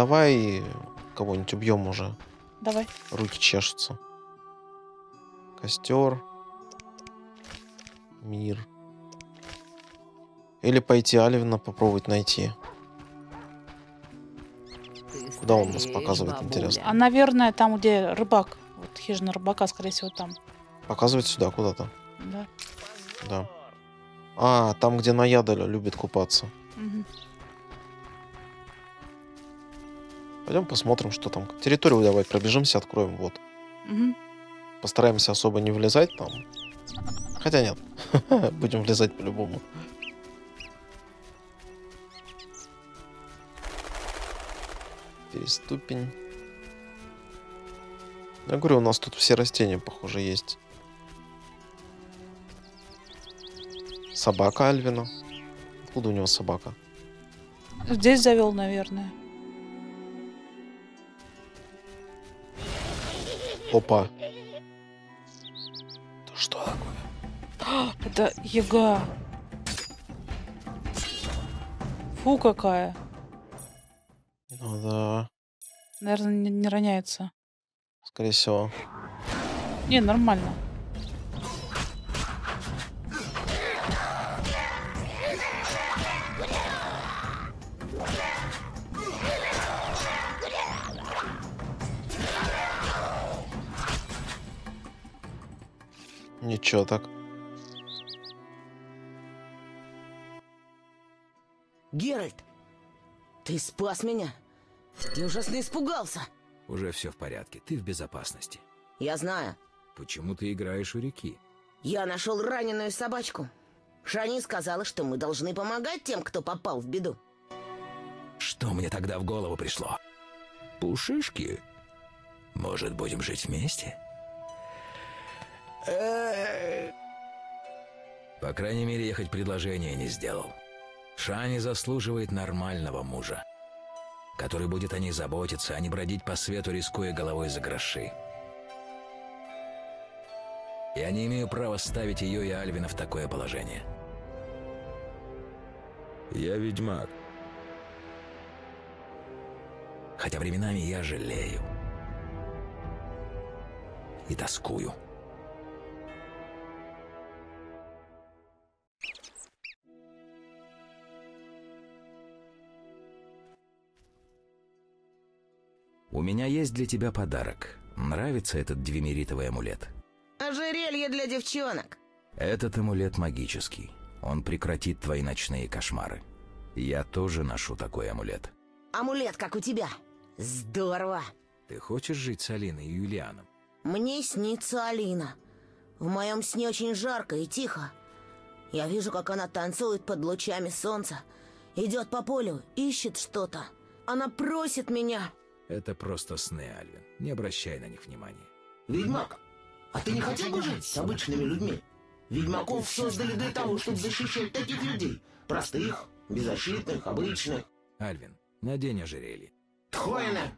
давай кого-нибудь убьем уже. Давай. Руки чешутся. Костер. Мир. Или пойти Аливна попробовать найти. Куда он нас показывает, интересно? А, наверное, там, где рыбак. Вот хижина рыбака, скорее всего, там. Показывает сюда, куда-то. Да. Да. А, там, где Наядоля любит купаться. Мгм. Пойдем посмотрим, что там. Территорию давай пробежимся, откроем. Вот. Мгм. Постараемся особо не влезать там. Хотя нет. Будем влезать по-любому. Переступень. Я говорю, у нас тут все растения, похоже, есть. Собака Альвина. Откуда у него собака? Здесь завел, наверное. Опа. Это что такое? Это яга. Фу, какая. Ну да, Наверное, не, не роняется. скорее всего. Не, нормально. Ничего так. Геральт, ты спас меня. Я ужасно испугался. Уже все в порядке, ты в безопасности. Я знаю. Почему ты играешь у реки? Я нашел раненую собачку. Шани сказала, что мы должны помогать тем, кто попал в беду. Что мне тогда в голову пришло? Пушишки? Может, будем жить вместе? По крайней мере, я хоть предложение не сделал. Шани заслуживает нормального мужа, который будет о ней заботиться, а не бродить по свету, рискуя головой за гроши. Я не имею права ставить ее и Альвина в такое положение. Я ведьмак. Хотя временами я жалею. И тоскую. У меня есть для тебя подарок. Нравится этот двемеритовый амулет? Ожерелье для девчонок. Этот амулет магический. Он прекратит твои ночные кошмары. Я тоже ношу такой амулет. Амулет, как у тебя. Здорово. Ты хочешь жить с Алиной и Юлианом? Мне снится Алина. В моем сне очень жарко и тихо. Я вижу, как она танцует под лучами солнца. Идет по полю, ищет что-то. Она просит меня. Это просто сны, Альвин. Не обращай на них внимания. Ведьмак, а ты не хотел бы жить с обычными людьми? Ведьмаков создали для того, чтобы защищать таких людей. Простых, беззащитных, обычных. Альвин, надень ожерелье. Тхоина,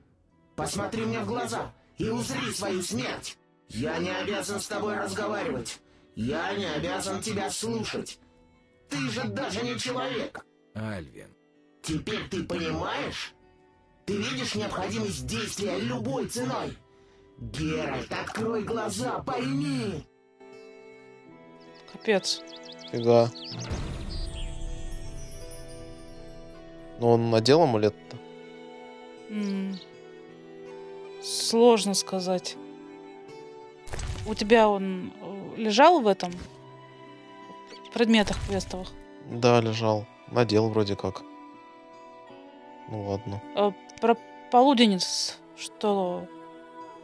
посмотри мне в глаза и узри свою смерть. Я не обязан с тобой разговаривать. Я не обязан тебя слушать. Ты же даже не человек. Альвин, Теперь ты понимаешь? Ты видишь необходимость действия любой ценой? Геральт, открой глаза, пойми! Капец. Фига. Ну, он надел амулет-то. М. Сложно сказать. У тебя он э, лежал в этом? В предметах квестовых? Да, лежал. Надел вроде как. Ну ладно. Э, Про полуденец, что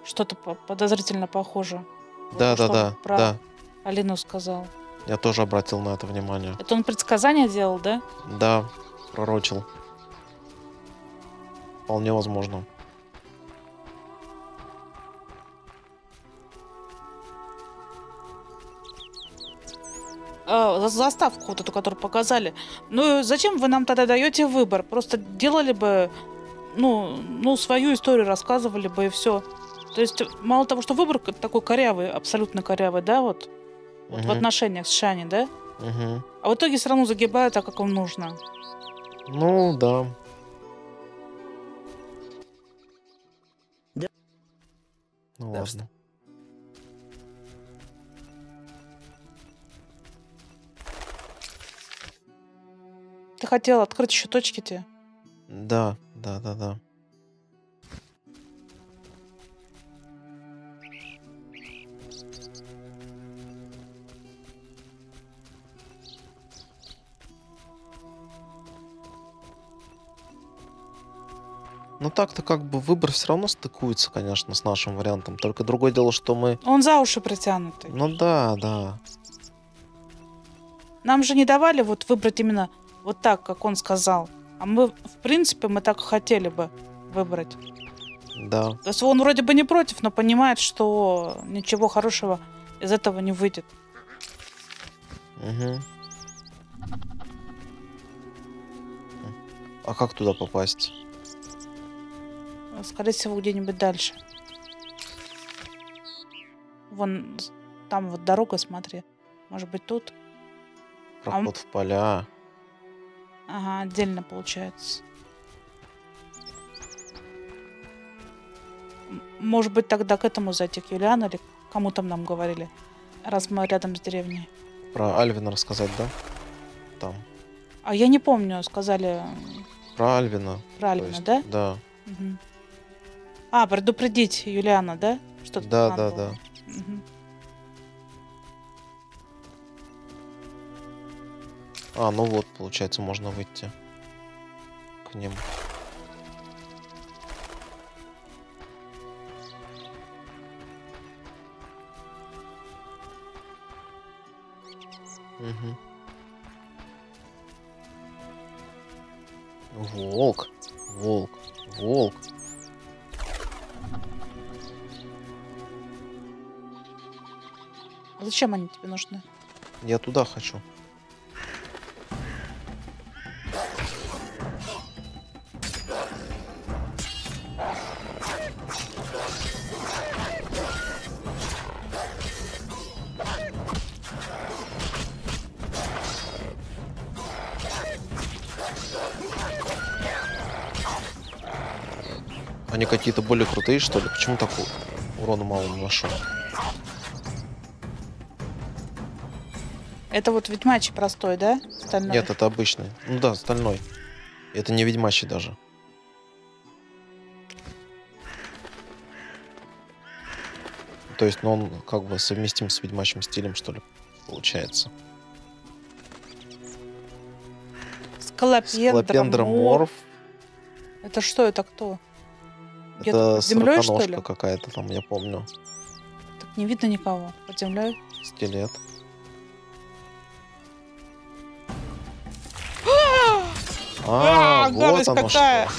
что-то по- подозрительно похоже. Вот Да, то, да, да, Про да. Алину сказал. Я тоже обратил на это внимание. Это он предсказание делал, да? Да, пророчил. Вполне возможно. А, за- заставку вот эту, которую показали. Ну, зачем вы нам тогда даете выбор? Просто делали бы, ну, ну, свою историю рассказывали бы и все. То есть, мало того, что выбор такой корявый, абсолютно корявый, да, вот, угу. вот в отношениях с Шани, да? Угу. А в итоге все равно загибают так, как вам нужно. Ну, да. Да. Ну, да, ладно. Ты хотел открыть еще точки тебе? Да да, да, да. Ну так-то как бы выбор все равно стыкуется, конечно, с нашим вариантом. Только другое дело, что мы... Он за уши притянутый. Ну да, да. Нам же не давали вот выбрать именно вот так, как он сказал. А мы, в принципе, мы так хотели бы выбрать. Да. То есть он вроде бы не против, но понимает, что ничего хорошего из этого не выйдет. Мгм. А как туда попасть? Скорее всего, где-нибудь дальше. Вон там вот дорога, смотри. Может быть, тут? А Проход в поля. Ага, отдельно получается. Может быть, тогда к этому зайти, к Юлиану или кому там нам говорили, раз мы рядом с деревней. Про Альвина рассказать, да? Там. А я не помню, сказали Про Альвина. то правильно, есть, да? Да. Мгм. А, предупредить Юлиана, да? Что Да, да, да. Мгм. А, ну вот, получается, можно выйти к ним. Мгм. Волк, волк, волк. А Зачем они тебе нужны? Я туда хочу. Какие-то более крутые, что ли? Почему так урона мало наношу? Это вот ведьмачий простой, да? Стальной? Нет, это обычный. Ну да, стальной. Это не ведьмачий даже. То есть, ну он как бы совместим с ведьмачьим стилем, что ли, получается. Склопендроморф. Склопендроморф. Это что, это кто? Это под землей, что ли? какая-то там, я помню. Так не видно никого под землей. Стилет. А, А, вот оно какая! что.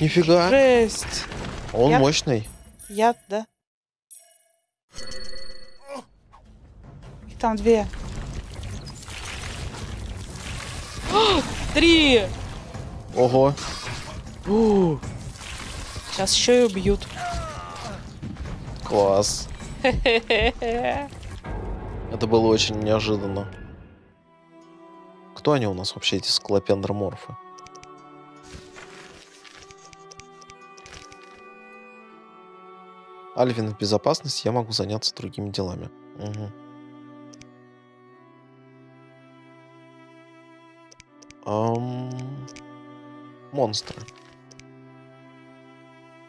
Нифига, Жесть! он Я- мощный. Яд, да? Их там две. А, Три! Ого. У, Сейчас еще и убьют. класс. Это было очень неожиданно. Кто они у нас вообще, эти склопендроморфы? Альвин в безопасности, я могу заняться другими делами. Мгм. Ам, Монстры.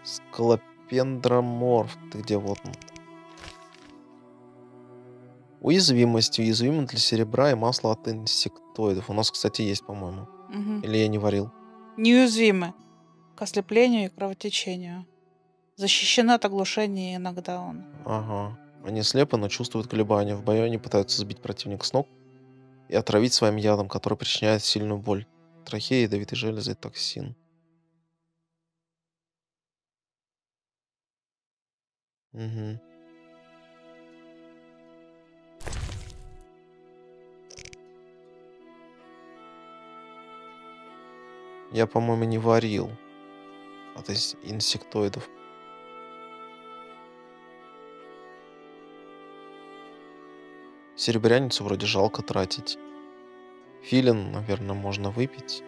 Склопендроморф. Ты где? Вот он. Уязвимость. Уязвимы для серебра и масла от инсектоидов. У нас, кстати, есть, по-моему. Мгм. Или я не варил? Неуязвимы к ослеплению и кровотечению. Защищены от оглушения и иногда он. Ага. Они слепы, но чувствуют колебания. В бою они пытаются сбить противника с ног и отравить своим ядом, который причиняет сильную боль. Трахея, ядовитой железы и токсин. Угу. Я, по-моему, не варил от инсектоидов. Серебряницу вроде жалко тратить. Филин, наверное, можно выпить.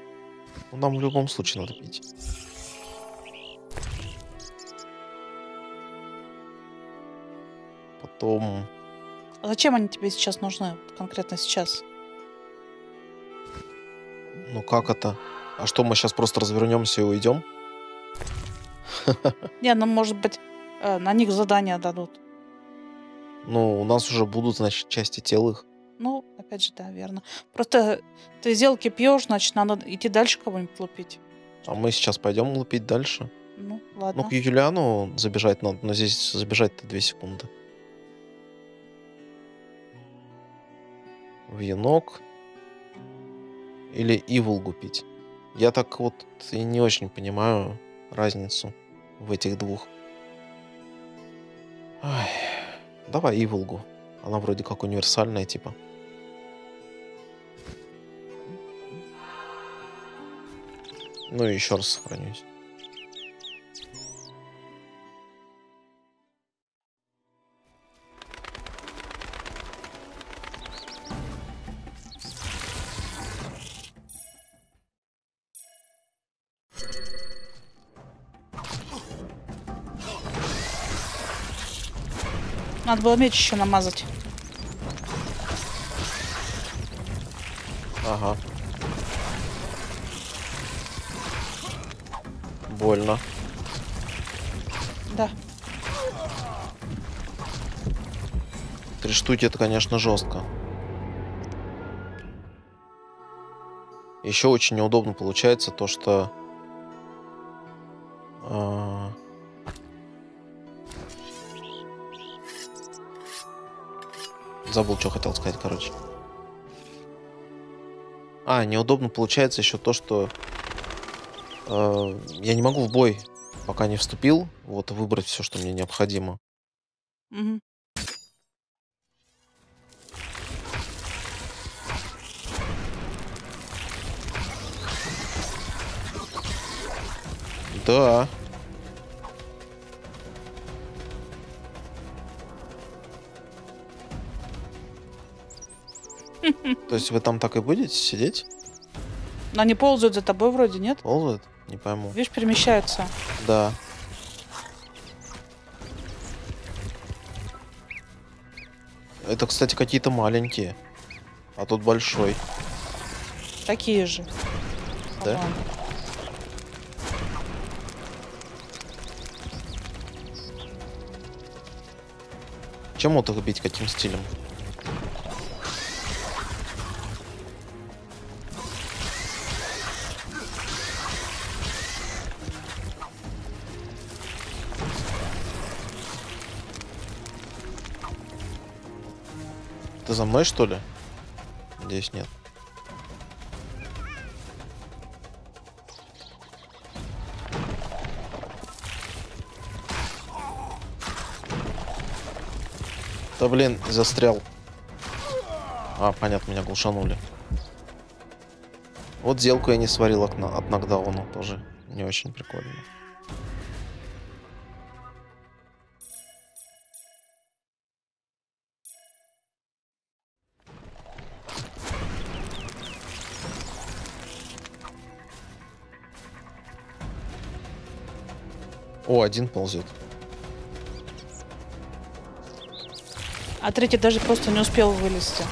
Но нам в любом случае надо пить. Потом... А зачем они тебе сейчас нужны? Конкретно сейчас? Ну как это? А что, мы сейчас просто развернемся и уйдем? Не, ну может быть, э, на них задания дадут. Ну, у нас уже будут, значит, части тел их. Ну, опять же, да, верно. Просто ты сделки пьешь, значит, надо идти дальше кого-нибудь лупить. А мы сейчас пойдем лупить дальше. Ну, Ну, ладно. к Юлиану забежать надо, но здесь забежать-то 2 секунды. Венок. Или Иволгу пить. Я так вот и не очень понимаю разницу в этих двух. Ай, давай Иволгу. Она вроде как универсальная, типа. Ну и еще раз сохранюсь. Надо было меч еще намазать. Ага. Больно. Да. Три штуки это, конечно, жестко. Еще очень неудобно получается то, что... а, Забыл, что хотел сказать, короче. А, неудобно получается еще то, что э, я не могу в бой, пока не вступил, вот выбрать все, что мне необходимо. Мгм. Да. То есть вы там так и будете сидеть? Но они ползают за тобой вроде, нет? Ползают? Не пойму. Видишь, перемещаются. Да. Это, кстати, какие-то маленькие. А тут большой. Такие же. Да? по-моему. Чем вот их бить? Каким стилем? Мной, что ли? Надеюсь, нет. Да блин, застрял. А, понятно, меня глушанули. Вот сделку я не сварил от, от нокдауна, тоже не очень прикольно. О, один ползет. А третий даже просто не успел вылезти.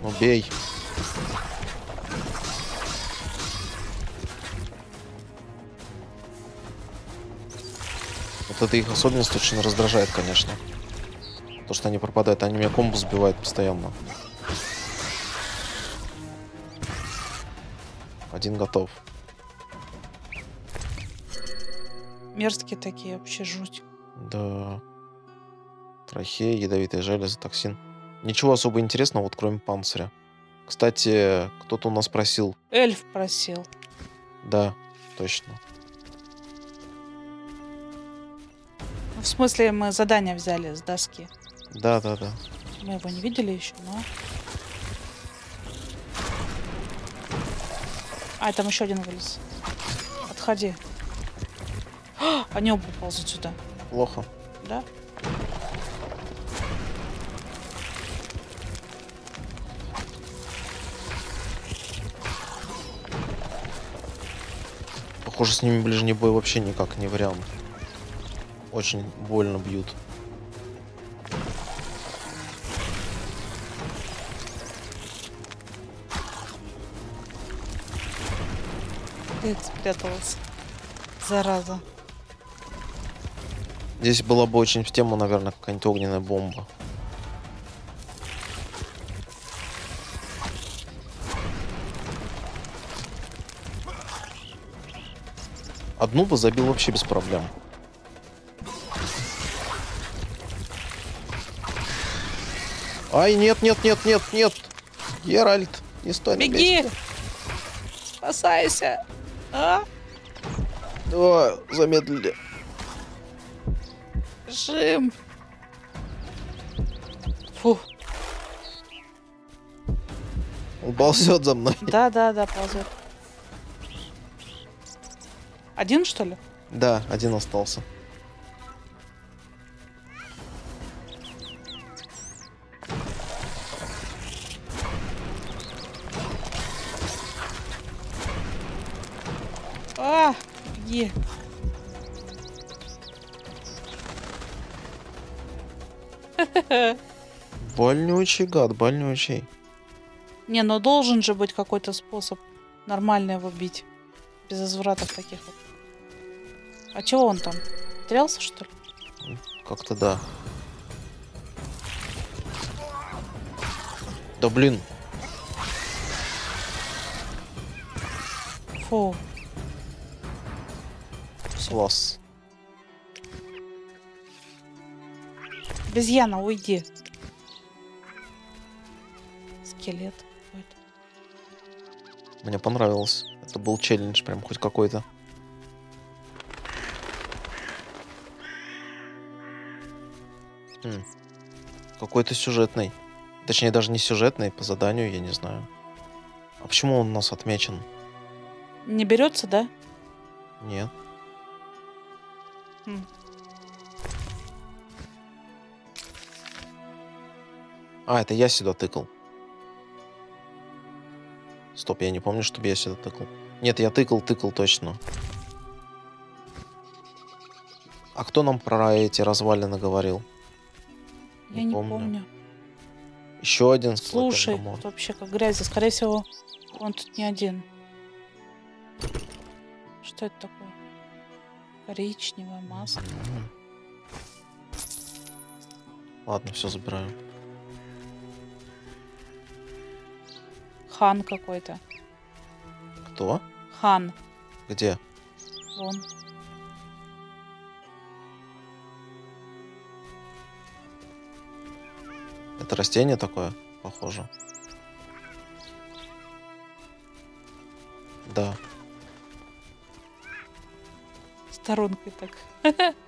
Ну бей. Вот это их особенность очень раздражает, конечно. То, что они пропадают, они меня комбо сбивают постоянно. Один готов. Мерзкие такие, вообще жуть. Да. Трахея, ядовитые железы, токсин. Ничего особо интересного, вот кроме панциря. Кстати, кто-то у нас просил. Эльф просил. Да, точно. Ну, В смысле, мы задание взяли с доски. Да, да, да. Мы его не видели еще, но... А, там еще один вылез. Отходи. А, по небу ползут сюда. Плохо. Да? Похоже, с ними ближний бой вообще никак не вариант. Очень больно бьют. Ты спряталась. Зараза. Здесь была бы очень в тему, наверное, какая-нибудь огненная бомба. Одну бы забил вообще без проблем. Ай, нет, нет, нет, нет, нет. Геральт, не стой на Беги! месте. Спасайся! А? Давай, замедлили. Жим! Фу. Он ползет за мной. Да, да, да, ползет. Один, что ли? Да, один остался. Больнючий гад, больнючий. Не, ну должен же быть какой-то способ нормально его бить. Без извратов таких вот. А чего он там? Терялся, что ли? Как-то да. Да блин, Фу. класс. Обезьяна, уйди. Скелет какой-то. Мне понравилось. Это был челлендж прям хоть какой-то. Какой-то сюжетный. Точнее, даже не сюжетный, по заданию, я не знаю. А почему он у нас отмечен? Не берется, да? Нет. М. А, это я сюда тыкал. Стоп, я не помню, чтобы я сюда тыкал. Нет, я тыкал, тыкал точно. А кто нам про эти развалины говорил? Я Не не помню. помню. Еще один Слушай, тут вообще как грязи. Скорее всего, он тут не один. Что это такое? Коричневая маска. М. Ладно, все забираю. Хан какой-то. Кто? Хан. Где? Вон. Это растение такое? Похоже. Да. Сторонкой так.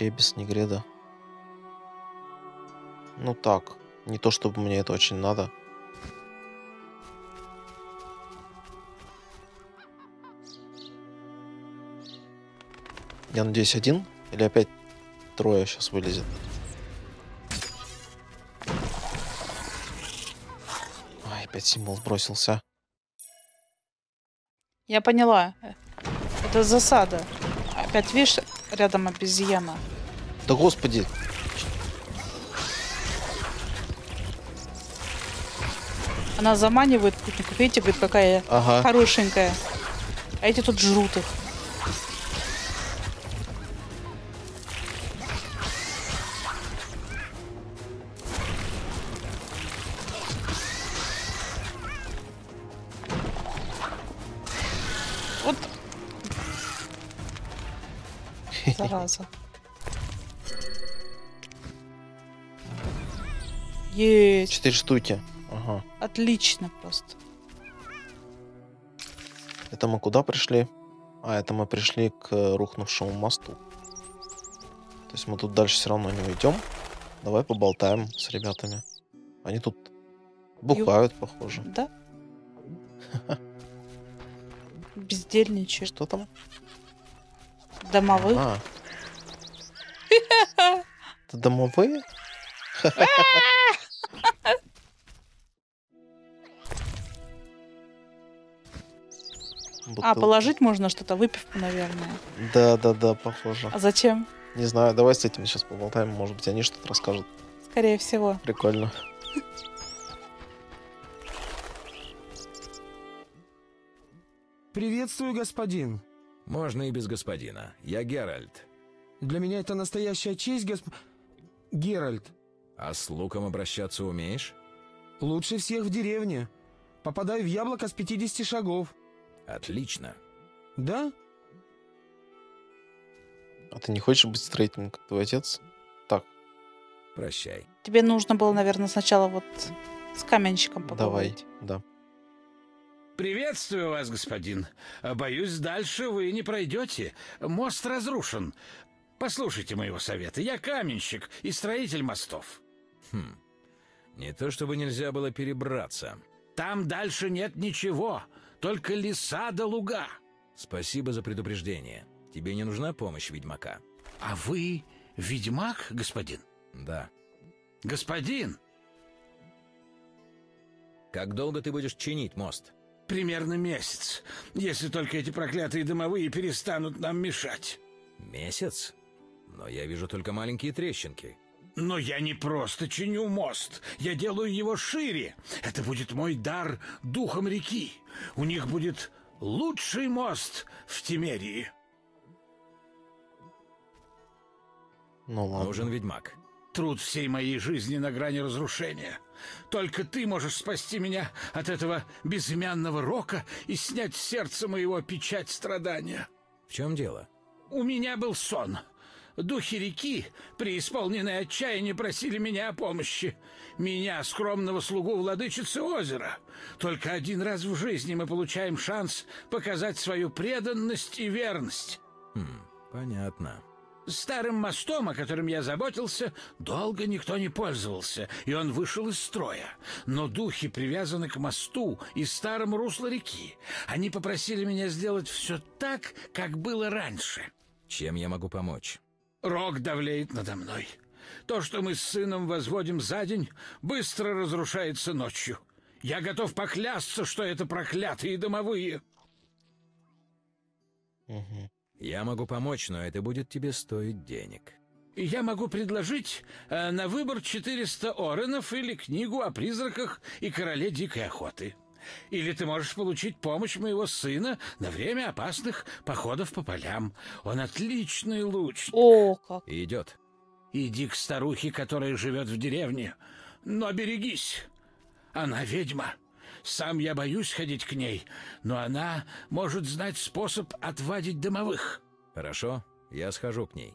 Ребес Негреда. Ну так. Не то чтобы мне это очень надо. Я надеюсь, один? Или опять трое сейчас вылезет? Ай, опять символ сбросился. Я поняла. Это засада. Опять, видишь, рядом обезьяна. Да господи! Она заманивает путников. Видите, говорит, какая Ага. хорошенькая. А эти тут жрут их. Есть. Четыре штуки. Ага. Отлично просто. Это мы куда пришли? А, это мы пришли к э, рухнувшему мосту. То есть мы тут дальше все равно не уйдем. Давай поболтаем с ребятами. Они тут бухают, похоже. Да? Бездельничают. Что там? Домовых. А. Это домовые? А, положить можно что-то, выпивку, наверное. Да, да, да, похоже. А зачем? Не знаю, давай с этим сейчас поболтаем, может быть, они что-то расскажут. Скорее всего. Прикольно. Приветствую, господин. Можно и без господина. Я Геральт. Для меня это настоящая честь, госп... Геральт. А с луком обращаться умеешь? Лучше всех в деревне. Попадаю в яблоко с 50 шагов. Отлично. Да? А ты не хочешь быть строителем, как твой отец? Так, Прощай. Тебе нужно было, наверное, сначала вот с каменщиком давай. поговорить. Да. Приветствую вас, господин. Боюсь, дальше вы не пройдете. Мост разрушен. Послушайте моего совета. Я каменщик и строитель мостов. Хм. Не то чтобы нельзя было перебраться. Там дальше нет ничего, только леса да луга. Спасибо за предупреждение. Тебе не нужна помощь ведьмака? А вы ведьмак, господин? Да. Господин, Как долго ты будешь чинить мост? примерно месяц, если только эти проклятые домовые перестанут нам мешать. Месяц? Но я вижу только маленькие трещинки. Но я не просто чиню мост, я делаю его шире. Это будет мой дар духом реки. У них будет лучший мост в Тимерии. Ну ладно. Нужен ведьмак. Труд всей моей жизни на грани разрушения. Только ты можешь спасти меня от этого безымянного рока и снять с сердца моего печать страдания. В чем дело? У меня был сон. Духи реки, преисполненные отчаяния, просили меня о помощи. Меня, скромного слугу владычицы озера. Только один раз в жизни мы получаем шанс показать свою преданность и верность. Хм, понятно. Старым мостом, о котором я заботился, долго никто не пользовался, и он вышел из строя. Но духи привязаны к мосту и старому руслу реки. Они попросили меня сделать все так, как было раньше. Чем я могу помочь? Рок давлеет надо мной. То, что мы с сыном возводим за день, быстро разрушается ночью. Я готов поклясться, что это проклятые домовые. Мгм. Я могу помочь, но это будет тебе стоить денег. Я могу предложить э, на выбор 400 оренов или книгу о призраках и короле дикой охоты. Или ты можешь получить помощь моего сына на время опасных походов по полям. Он отличный лучник. О, как. Идет. Иди к старухе, которая живет в деревне. Но берегись. Она ведьма. Сам я боюсь ходить к ней, но она может знать способ отвадить домовых. Хорошо, я схожу к ней.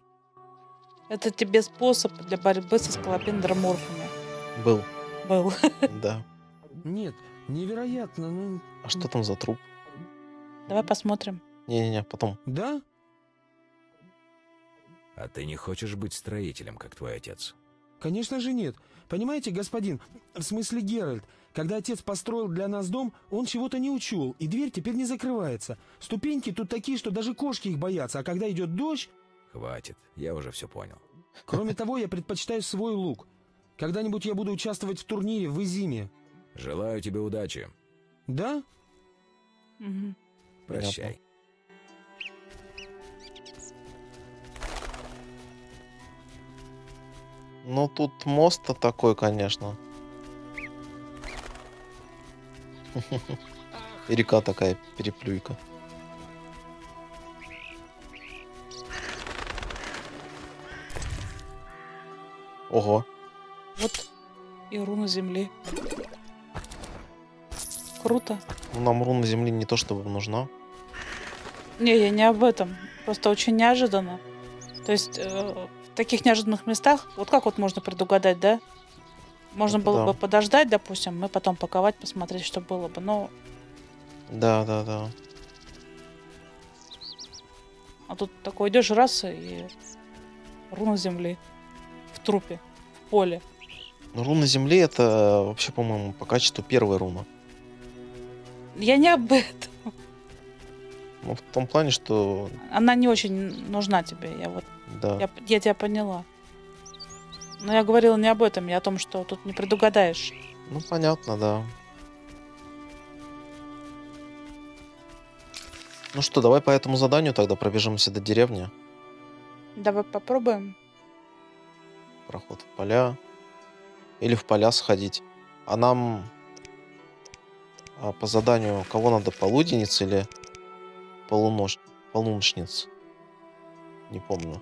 Это тебе способ для борьбы со скалопендроморфами Был, был. да. Нет, невероятно, ну... А что там за труп? Давай посмотрим. Не-не-не, потом. Да? А ты не хочешь быть строителем, как твой отец? Конечно же нет. Понимаете, господин, в смысле Геральт, когда отец построил для нас дом, он чего-то не учел, и дверь теперь не закрывается. Ступеньки тут такие, что даже кошки их боятся, а когда идет дождь... Хватит, я уже все понял. Кроме того, я предпочитаю свой лук. Когда-нибудь я буду участвовать в турнире в Изиме. Желаю тебе удачи. Да? Мгм. Прощай. Ну, тут мост-то такой, конечно. И река такая переплюйка. Ого. Вот и руна земли. Круто. Ну, нам руна земли не то чтобы нужна. Не, я не об этом. Просто очень неожиданно. То есть э, в таких неожиданных местах, вот как вот можно предугадать, да? Можно Это было да. бы подождать, допустим, мы потом паковать, посмотреть, что было бы. Но Да, да, да. а тут такой идешь раз и руна земли в трупе, в поле. Ну, руна земли это вообще, по-моему, по качеству первая руна. Я не об этом. Ну, в том плане, что, Она не очень нужна тебе. Я вот да. я, я тебя поняла. Но я говорила не об этом, я о том, что тут не предугадаешь. Ну, понятно, да. Ну что, давай по этому заданию тогда пробежимся до деревни. Давай попробуем. Проход в поля. Или в поля сходить. А нам по заданию кого надо, полуденниц или полунож... полуночниц? Не помню.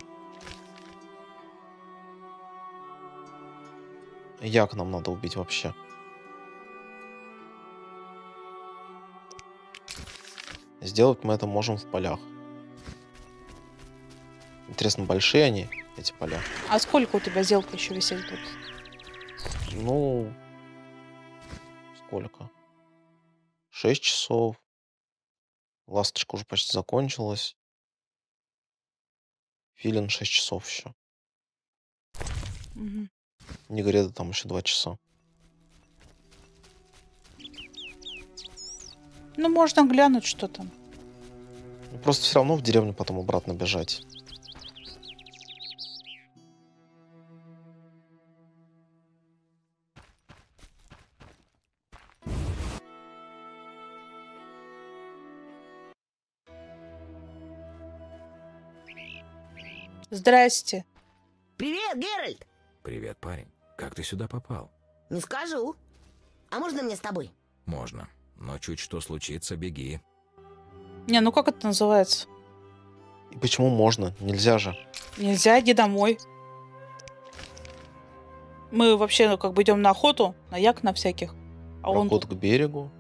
Як нам надо убить вообще? Сделать мы это можем в полях. Интересно, большие они, эти поля? А сколько у тебя сделка еще висит тут? Ну, сколько? Шесть часов. Ласточка уже почти закончилась. Филин 6 часов еще. Мгм. Негреда там еще 2 часа. Ну, можно глянуть, что там. Ну, Просто все равно в деревню потом обратно бежать. Здрасте. Привет, Геральт! Привет, парень. Как ты сюда попал? Не скажу. А можно мне с тобой? Можно. Но чуть что случится, беги. Не, ну как это называется? И почему можно? Нельзя же. Нельзя, иди домой. Мы вообще ну, как бы идем на охоту, на як на всяких. А он Проход тут- к берегу.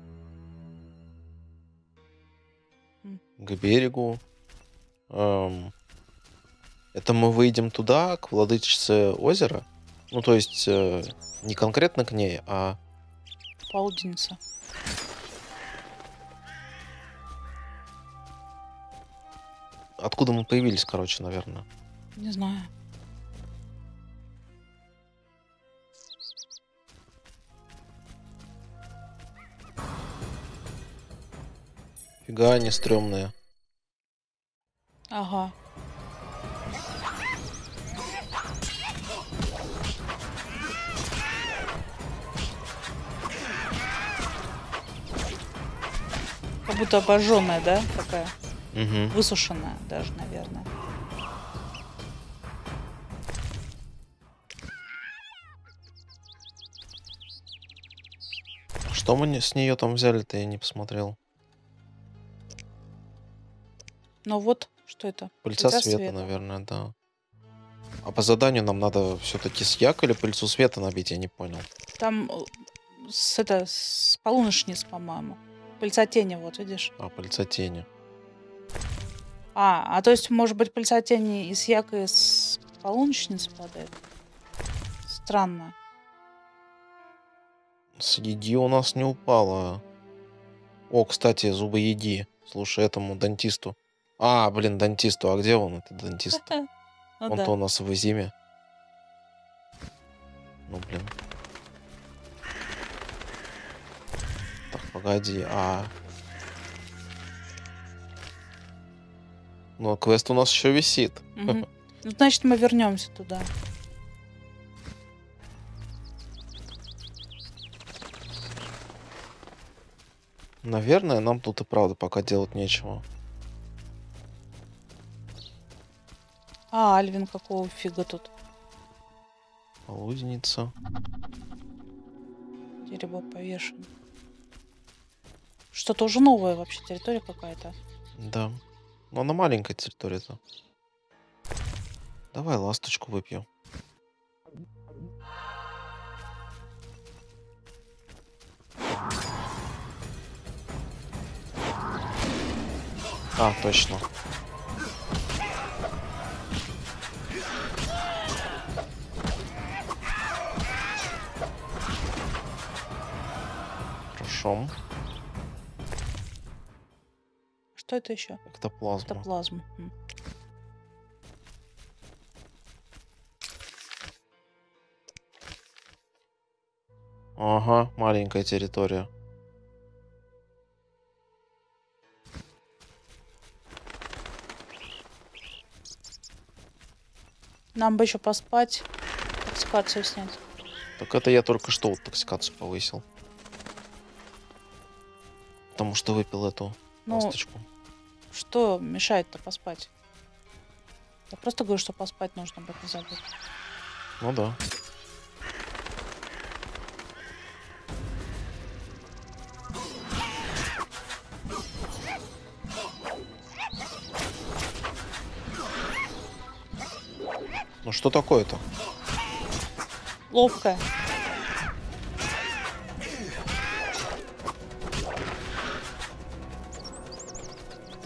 К берегу. Эм, это мы выйдем туда, к владычице озера. Ну, то есть, э, не конкретно к ней, а полуденница. откуда мы появились, короче, наверное. Не знаю. Фига они стрёмные. Ага. Как будто обожженная, да, такая? Угу. Высушенная даже, наверное. Что мы с нее там взяли-то, я не посмотрел. Ну вот, что это? Пыльца Пыльца света, света. наверное, да. А по заданию нам надо все-таки с як или пыльцу света набить, я не понял. Там э, с, это, с полуночниц, по-моему. Пыльца тени, вот, видишь? А, пыльца тени. А, а то есть, может быть, пыльца тени из яка и с полуночницы падает? Странно. С еди у нас не упало. О, кстати, зубы еди. Слушай, этому дантисту. А, блин, дантисту. А где он, этот дантист? Ну Он-то у нас в Изиме. Ну, блин. Погоди, а... Ну, а квест у нас еще висит. Ну, значит, мы вернемся туда. Наверное, нам тут и правда пока делать нечего. А, Альвин какого фига тут? Полуденница. Дерево повешено. Что-то уже новая вообще территория какая-то. Да. Но она маленькая территория-то. Давай ласточку выпью. А, точно. Хорошо. Что это еще? Эктоплазма. Это плазма. М. Ага, маленькая территория. Нам бы еще поспать, токсикацию снять. Так это я только что вот токсикацию повысил. Потому что выпил эту Ну, ласточку. Что мешает-то поспать? Я просто говорю, что поспать нужно, об этом забыть. Ну да. Ну что такое-то? Ловкая.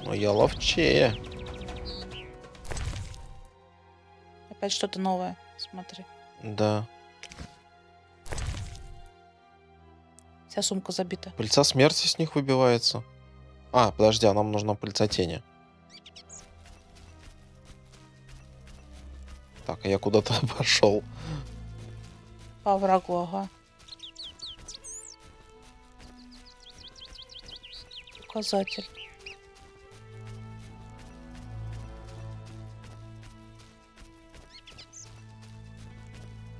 Ну я ловчее. Опять что-то новое. Смотри. Да. Вся сумка забита. Пыльца смерти с них выбивается. А, подожди, а нам нужна пыльца тени. Так, а я куда-то пошел. По врагу, ага. Указатель.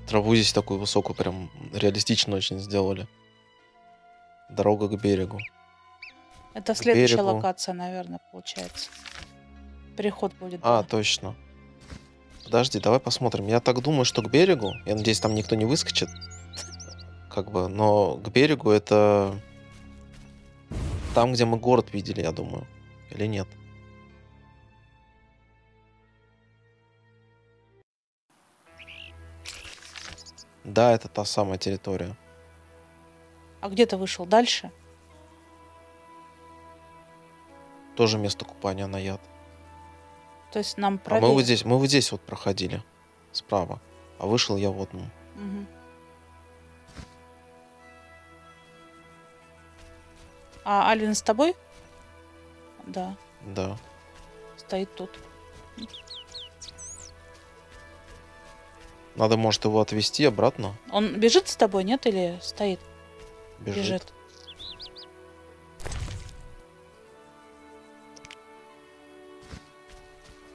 Траву здесь такую высокую, прям реалистично очень сделали. Дорога к берегу. Это следующая берегу. локация, наверное, получается. Переход будет. А, да. точно. Подожди, давай посмотрим. Я так думаю, что к берегу, я надеюсь, там никто не выскочит, как бы, но к берегу это там, где мы город видели, я думаю. Или нет? Да, это та самая территория. А где ты вышел? Дальше? Тоже место купания на яд. То есть нам А правее. мы вот здесь, мы вот здесь вот проходили. Справа. А вышел я вот. Мгм. А Алин с тобой? Да, Да. стоит тут. Надо, может, его отвезти обратно. Он бежит с тобой, нет, или стоит? Бежит. Бежит.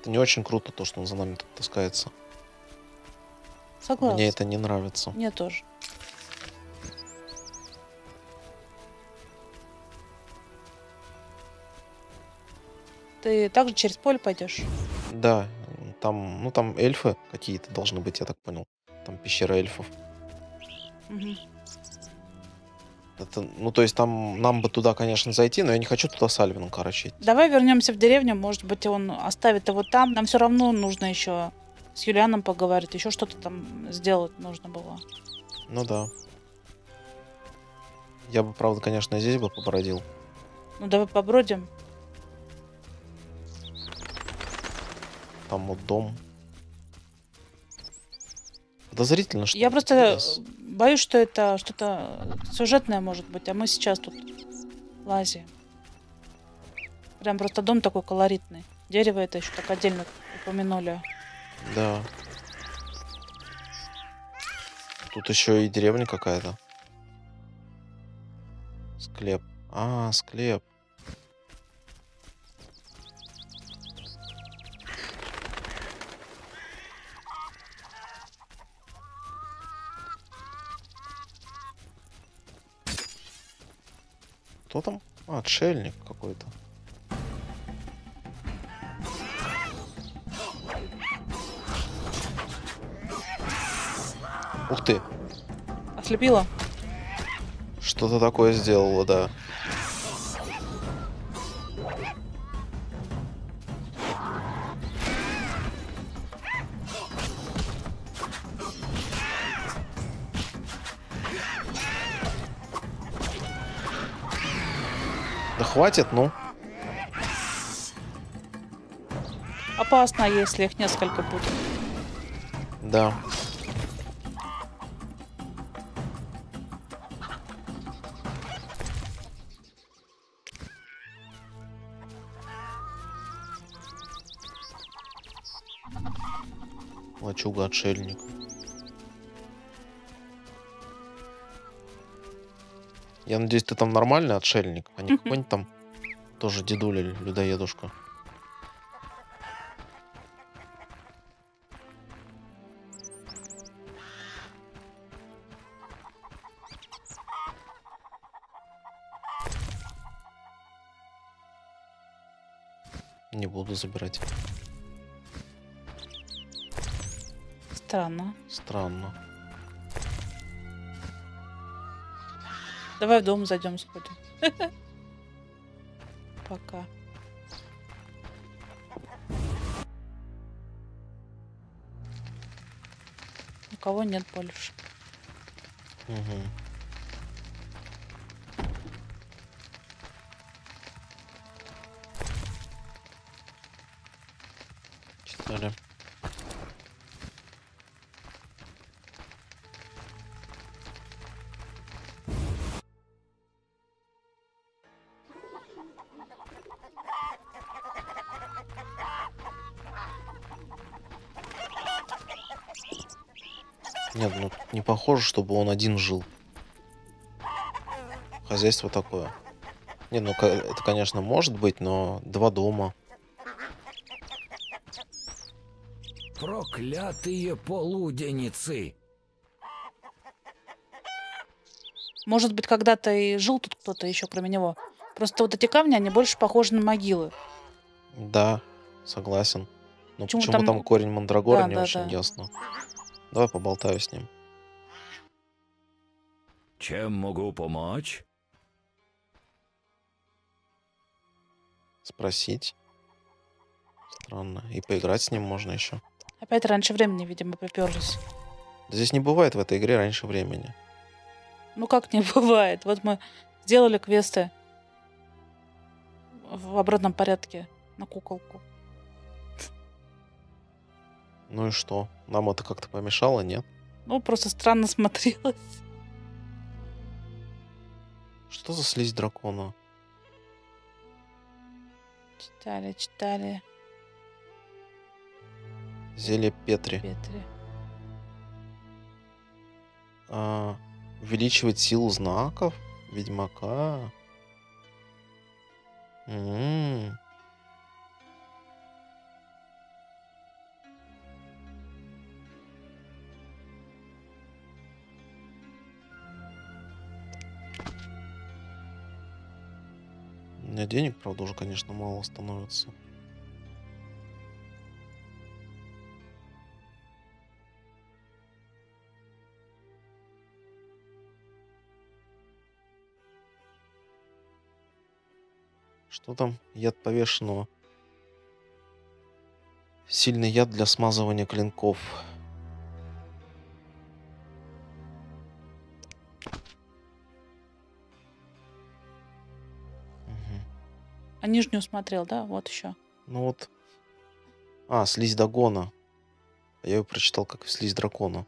Это не очень круто, то, что он за нами тут таскается. Согласна. Мне это не нравится. Мне тоже. Ты также через поле пойдешь? Да, там, ну там эльфы какие-то должны быть, я так понял. Там пещера эльфов. Мгм. Это, ну, то есть там нам бы туда, конечно, зайти, но я не хочу туда с Альвином, короче. Давай вернемся в деревню, может быть, он оставит его там. Нам все равно нужно еще с Юлианом поговорить, еще что-то там сделать нужно было. Ну да. Я бы, правда, конечно, здесь бы побродил. Ну давай побродим. Там вот дом. Подозрительно, что... Я просто Yes. боюсь, что это что-то сюжетное может быть, а мы сейчас тут лазим. Прям просто дом такой колоритный. Дерево это еще так отдельно упомянули. Да. Тут еще и деревня какая-то. Склеп. А, склеп. Кто там? А, отшельник какой-то. Ух ты, Ослепила? что-то такое сделала, да. Да хватит, ну. Опасно, если их несколько будет. Да. Лачуга Я надеюсь, ты там нормальный отшельник, а не какой-нибудь там тоже дедуля или людоедушка. Не буду забирать. Странно. Странно. Давай в дом зайдем сходим. Пока. У кого нет больше. Мгм. Читали. Нет, ну не похоже, чтобы он один жил. Хозяйство такое. Не, ну это, конечно, может быть, но два дома. Проклятые полуденницы! Может быть, когда-то и жил тут кто-то еще, кроме него. Просто вот эти камни, они больше похожи на могилы. Да, согласен. Но Почему почему, там- там... корень мандрагора, Да, не да, очень да. ясно. Давай поболтаю с ним. Чем могу помочь? Спросить. Странно. И поиграть с ним можно еще. Опять раньше времени, видимо, приперлись. Да здесь не бывает в этой игре раньше времени. Ну как не бывает? Вот мы сделали квесты в обратном порядке на куколку. Ну и что? Нам это как-то помешало, нет? Ну, просто странно смотрелось. Что за слизь дракона? Читали, читали. Зелье Петри. Петри. А, увеличивает силу знаков Ведьмака. М. меня денег, правда, уже, конечно, мало становится. Что там? Яд повешенного. Сильный яд для смазывания клинков. Нижнюю смотрел, да? Вот еще. Ну вот. А, слизь Дагона. А Я ее прочитал как слизь дракона.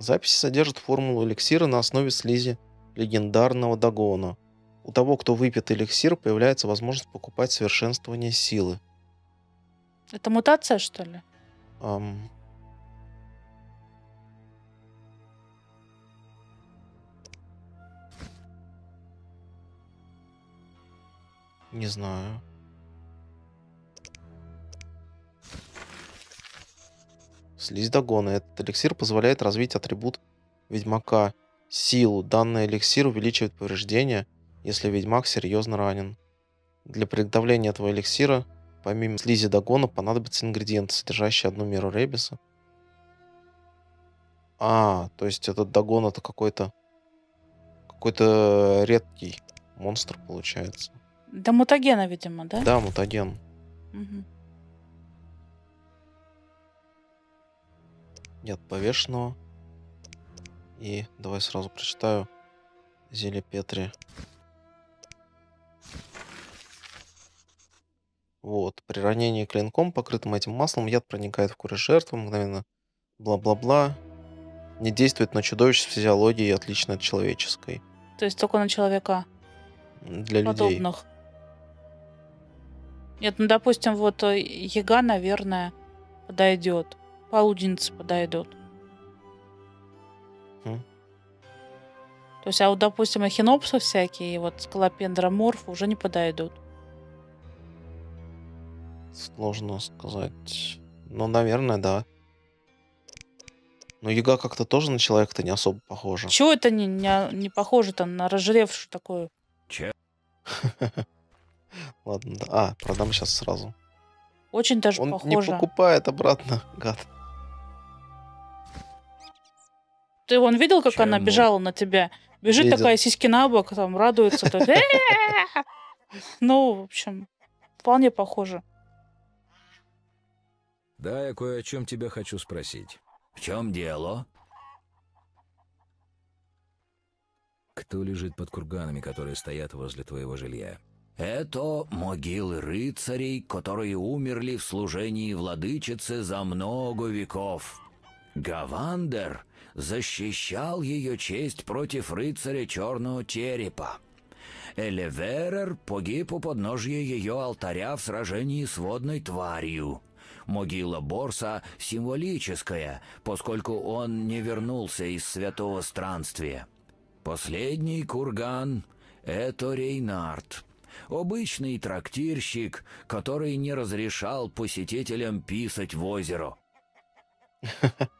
Записи содержат формулу эликсира на основе слизи легендарного Дагона. У того, кто выпьет эликсир, появляется возможность покупать совершенствование силы. Это мутация, что ли? Ам. Не знаю. Слизь Дагона. Этот эликсир позволяет развить атрибут Ведьмака. Силу. Данный эликсир увеличивает повреждения, если Ведьмак серьезно ранен. Для приготовления этого эликсира Помимо слизи Дагона понадобятся ингредиенты, содержащие одну меру ребиса. А, то есть этот Дагон это какой-то какой-то редкий монстр получается. Да мутагена, видимо, да? Да, мутаген. Мгм. Нет повешенного. И давай сразу прочитаю. Зелье Петри. Вот. При ранении клинком, покрытым этим маслом, яд проникает в кожу жертвы мгновенно. Бла-бла-бла. Не действует на чудовищ с физиологией, отлично от человеческой. То есть только на человека Для людей. подобных. Нет, ну, допустим, вот э, яга, наверное, подойдет. Полуденница подойдет. М. То есть, а вот, допустим, эхинопсы всякие, вот скалопендроморфы уже не подойдут. Сложно сказать. Ну, наверное, да. Но яга как-то тоже на человека-то не особо похожа. Чего это не, не, не похоже там на разжиревшую такую? Че? Ладно, да. А, продам сейчас сразу. Очень даже Он не похоже. покупает обратно, гад. Ты вон видел, как она Чему? бежала на тебя? Бежит Видел. такая, сиськи на бок, там, радуется. Ну, в общем, вполне похоже. Да, я кое о чем тебя хочу спросить. В чем дело? Кто лежит под курганами, которые стоят возле твоего жилья? Это могилы рыцарей, которые умерли в служении владычицы за много веков. Гавандер защищал ее честь против рыцаря Черного Черепа. Элеверер погиб у подножья ее алтаря в сражении с водной тварью. Могила Борса символическая, поскольку он не вернулся из святого странствия. Последний курган — это Рейнард, обычный трактирщик, который не разрешал посетителям писать в озеро.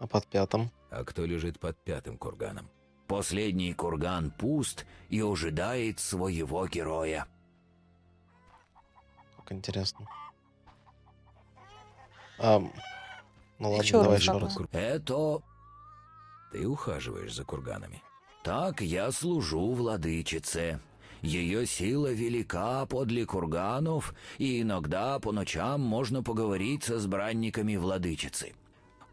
А под пятым? А кто лежит под пятым курганом? Последний курган пуст и ожидает своего героя. Как интересно. А, ну ладно, Ещё давай раз еще раз. Это Ты ухаживаешь за курганами. так я служу владычице. Ее сила велика подле курганов, и иногда по ночам можно поговорить со избранниками владычицы.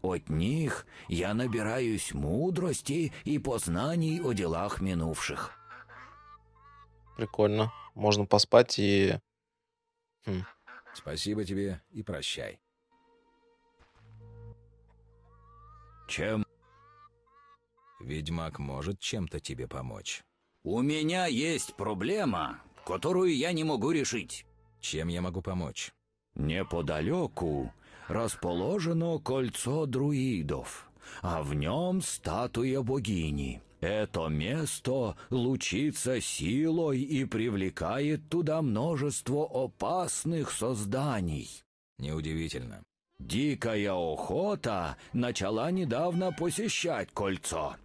От них я набираюсь мудрости и познаний о делах минувших. Прикольно. Можно поспать и... Спасибо тебе и прощай. Чем Ведьмак может чем-то тебе помочь. у меня есть проблема, которую я не могу решить. Чем я могу помочь? Неподалеку расположено кольцо друидов, а в нем статуя богини. Это место лучится силой и привлекает туда множество опасных созданий. Неудивительно. Дикая охота начала недавно посещать кольцо.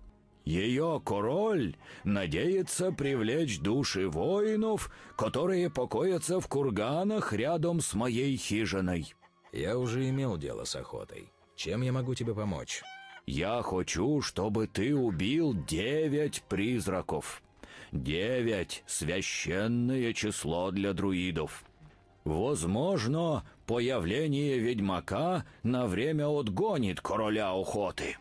Ее король надеется привлечь души воинов, которые покоятся в курганах рядом с моей хижиной. Я уже имел дело с охотой. Чем я могу тебе помочь? Я хочу, чтобы ты убил девять призраков. Девять — священное число для друидов. Возможно, появление ведьмака на время отгонит короля охоты.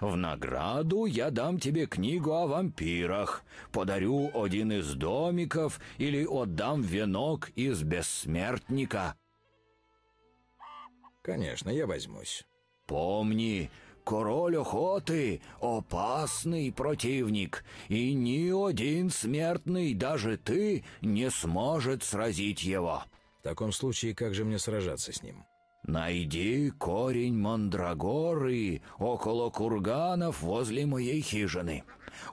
В награду я дам тебе книгу о вампирах, подарю один из домиков или отдам венок из бессмертника. Конечно, я возьмусь. Помни, король охоты — опасный противник, и ни один смертный, даже ты, не сможет сразить его. В таком случае, как же мне сражаться с ним? Найди корень мандрагоры около курганов возле моей хижины.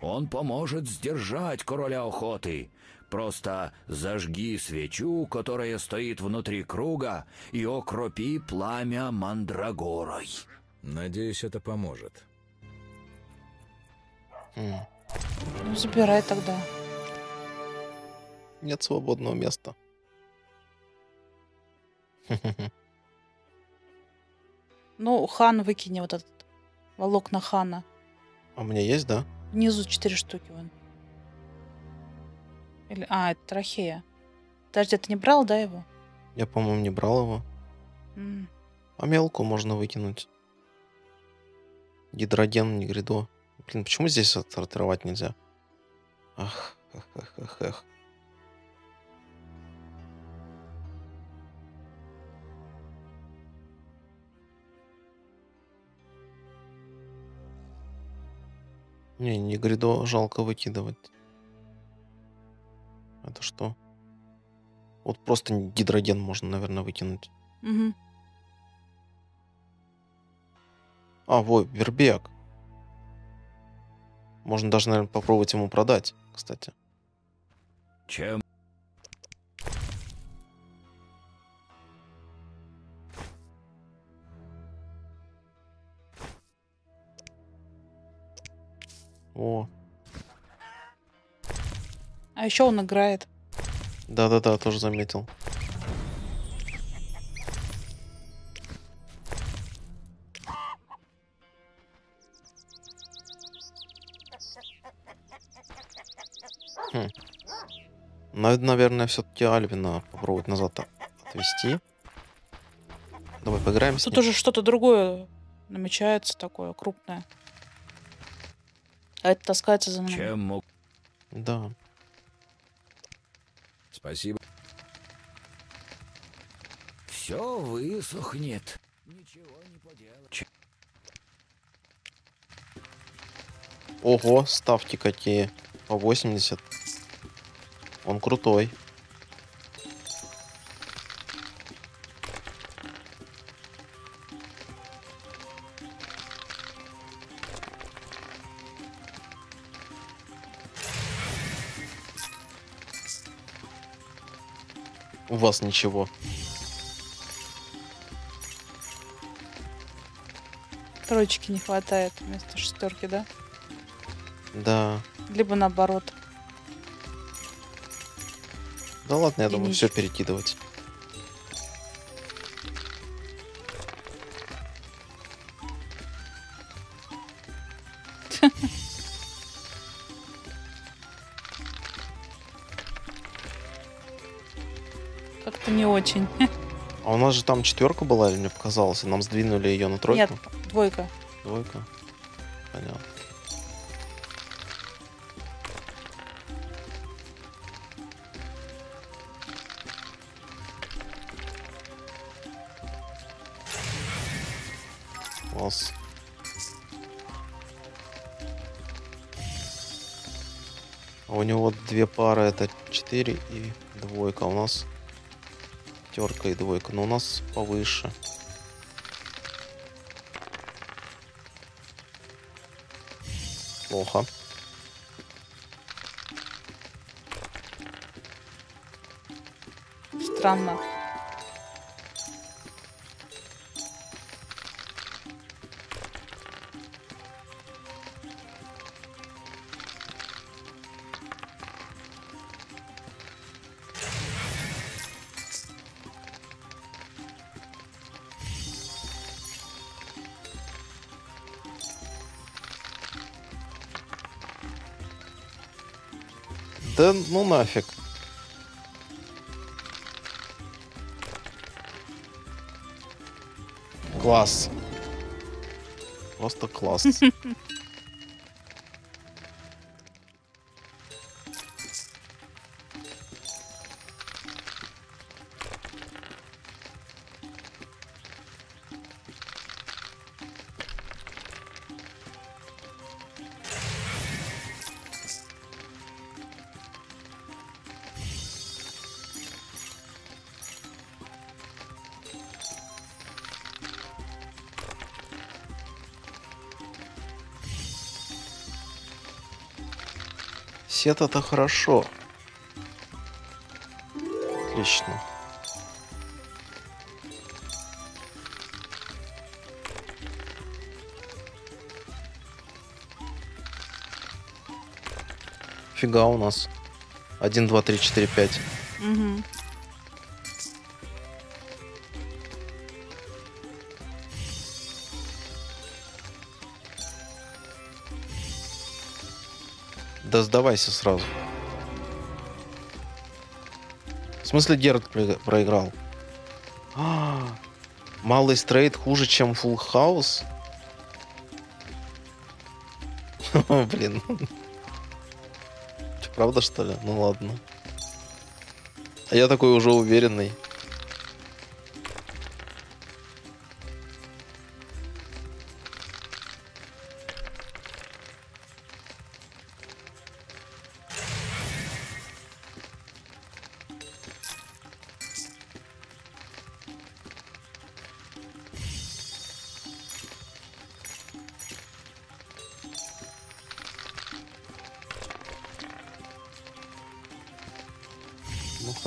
Он поможет сдержать короля охоты. Просто зажги свечу, которая стоит внутри круга, и окропи пламя мандрагорой. Надеюсь, это поможет. Ну, забирай тогда. Нет свободного места. Ну, хан выкини вот этот волокна хана. А у меня есть, да? Внизу четыре штуки вон. Или... А, это трахея. Подожди, ты не брал, да, его? Я, по-моему, не брал его. М. А мелку можно выкинуть. Гидроген, не гридо. Блин, почему здесь отсортировать нельзя? Ах, ах, ах, ах, ах. Не, не гридо жалко выкидывать. Это что? Вот просто гидроген можно, наверное, выкинуть. Мгм. А, вот, вербек. Можно даже, наверное, попробовать ему продать, кстати. Чем еще он играет. да-да-да, тоже заметил. Хм. Надо, наверное, все-таки Альвина попробовать назад от- отвести. Давай поиграем с Тут ним. уже что-то другое намечается такое крупное. А это таскается за мной. Чем мог... Да. Спасибо. Все высохнет. Ничего не поделать. Ого, ставки какие. По 80. Он крутой. У вас ничего. Троечки не хватает вместо шестерки, да? Да. Либо наоборот. Да ладно, я думаю, все перекидывать. Очень. А у нас же там четверка была, или мне показалось, и нам сдвинули ее на тройку? Нет, двойка. Двойка. Понятно. Класс. А у него две пары, это 4 и двойка. У нас пятерка и двойка. Но у нас повыше. Плохо. Странно. Ну нафиг. Класс. Просто класс. Сет это хорошо. Отлично. Фига у нас. Один, два, три, четыре, пять. Мгм. Да сдавайся сразу. В смысле про- проиграл? А, малый стрейт хуже, чем full хаус? Блин. Правда, что ли? Ну ладно. А я такой уже уверенный.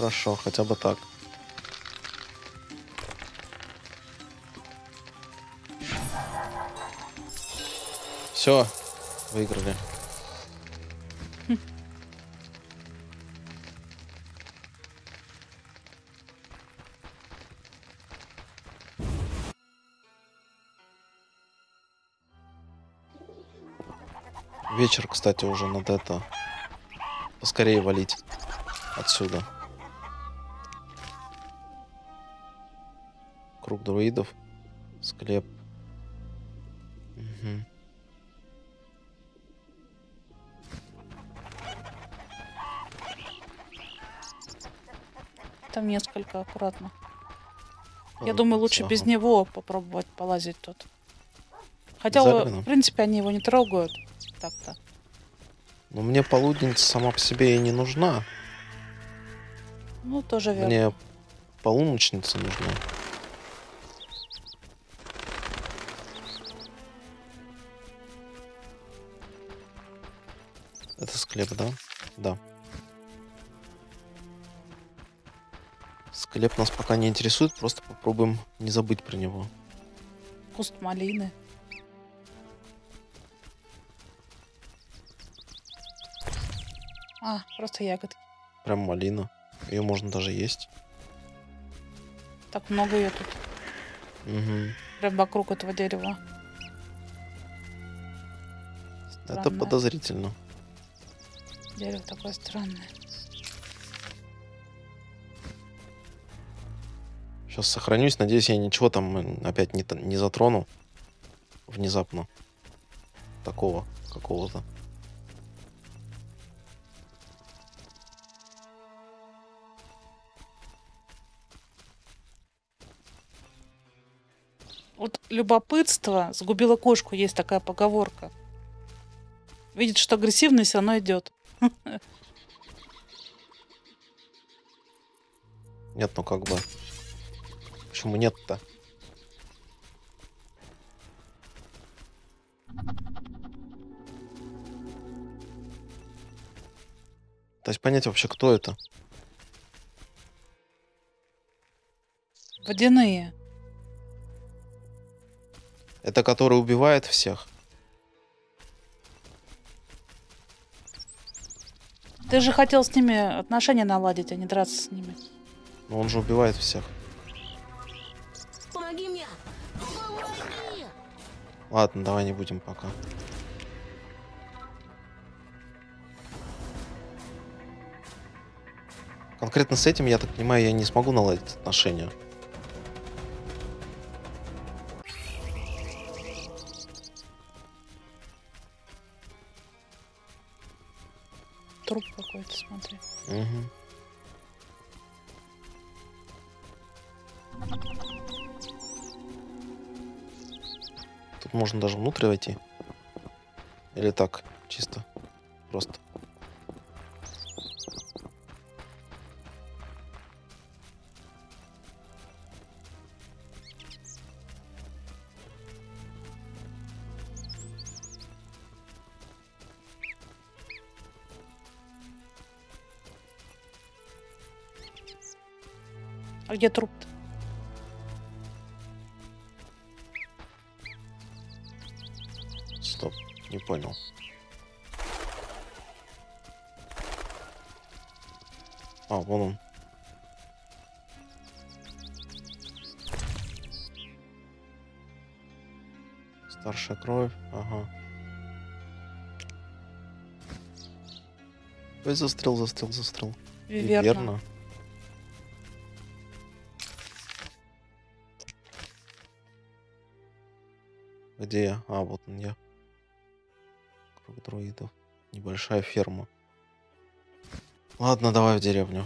Хорошо, хотя бы так. Все, выиграли. Вечер, кстати, уже надо это поскорее валить отсюда. Друидов. Склеп. Мгм. Там несколько аккуратно. Я А, думаю, лучше без ага. него попробовать полазить тут. Хотя, Зарвино? в принципе, они его не трогают. Так-то. Но мне полудница сама по себе и не нужна. Ну, тоже верно. Мне полуночница нужна. Склеп, да? Да. Склеп нас пока не интересует, просто попробуем не забыть про него. Куст малины. А, просто ягодки. Прям малина. Ее можно даже есть. Так много ее тут. Мгм. Прям вокруг этого дерева. Это Странно. подозрительно. Дерево такое странное. Сейчас сохранюсь. Надеюсь, я ничего там опять не, не затрону. Внезапно. Такого какого-то. Вот любопытство сгубило кошку, есть такая поговорка. Видит, что агрессивный, все равно идет. Нет, ну как бы. Почему нет-то? То есть понять вообще, кто это? Водяные. Это который убивает всех? Ты же хотел с ними отношения наладить, а не драться с ними. Но он же убивает всех. Помоги мне! Помоги! Ладно, давай не будем пока. Конкретно с этим, я так понимаю, я не смогу наладить отношения. Труп какой-то, смотри. Мгм. Тут можно даже внутрь войти. Или так, чисто. Где труп-то? Стоп, не понял. А, вон он. Старшая кровь, ага. Ой, застрял, застрял, застрял. И Верно. верно. Где я? А, вот он я. Круг друидов. Небольшая ферма. Ладно, давай в деревню.